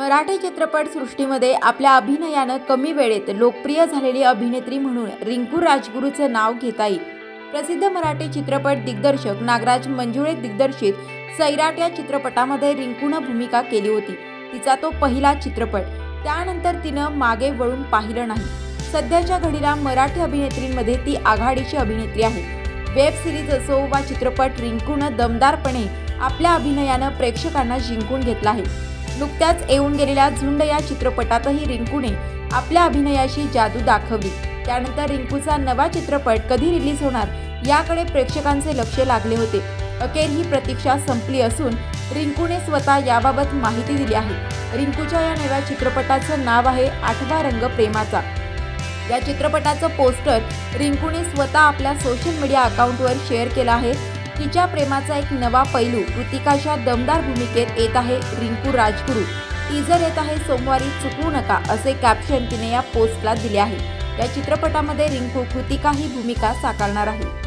मराठी चित्रपट सृष्टीमध्ये आपल्या अभिनयानं कमी वेळेत लोकप्रिय झालेली अभिनेत्री म्हणून रिंकू राजगुरूचं नाव घेता येईल प्रसिद्ध मराठी चित्रपट दिग्दर्शक नागराज मंजुळे दिग्दर्शित सैराट या चित्रपटामध्ये रिंकूनं भूमिका केली होती. तिचा तो पहिला चित्रपट. त्यानंतर तिनं मागे वळून पाहिलं नाही. सध्याच्या घडीला मराठी अभिनेत्रींमध्ये ती आघाडीची अभिनेत्री आहे. वेब सिरीज असो वा चित्रपट रिंकूनं दमदारपणे आपल्या अभिनयानं प्रेक्षकांना जिंकून घेतला आहे. नुकत्याच येऊन गेलेल्या झुंड या चित्रपटातही रिंकूने आपल्या अभिनयाशी जादू दाखवली. त्यानंतर रिंकूचा नवा चित्रपट कधी रिलीज होणार याकडे प्रेक्षकांचे लक्ष लागले होते. अखेर ही प्रतीक्षा संपली असून रिंकूने स्वतः याबाबत माहिती दिली आहे. रिंकूच्या या नव्या चित्रपटाचं नाव आहे आठवा रंग प्रेमाचा. या चित्रपटाचं पोस्टर रिंकूने स्वतः आपल्या सोशल मीडिया अकाउंटवर शेअर केलं आहे. तिच्या प्रेमाचा एक नवा पैलू कृतिकाच्या दमदार भूमिकेत येत आहे रिंकू राजगुरू. टीजर येत आहे सोमवारी चुकवू नका असे कॅप्शन तिने या पोस्टला दिले आहे. या चित्रपटामध्ये रिंकू कृतिका ही भूमिका साकारणार आहे.